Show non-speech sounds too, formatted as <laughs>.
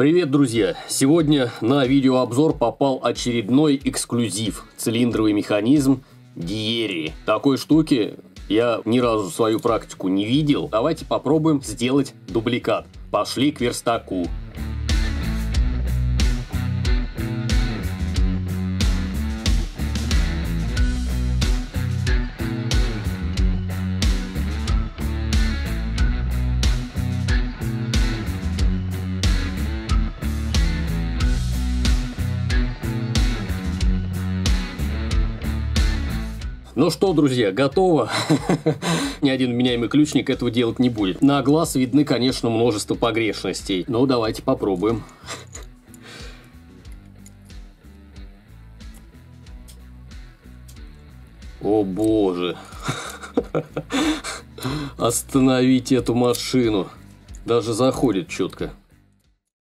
Привет, друзья! Сегодня на видеообзор попал очередной эксклюзив – цилиндровый механизм Диери. Такой штуки я ни разу свою практику не видел. Давайте попробуем сделать дубликат. Пошли к верстаку. Ну что, друзья, готово. <laughs> Ни один вменяемый ключник этого делать не будет. На глаз видны, конечно, множество погрешностей. Но давайте попробуем. <laughs> О боже. <laughs> Остановите эту машину. Даже заходит четко.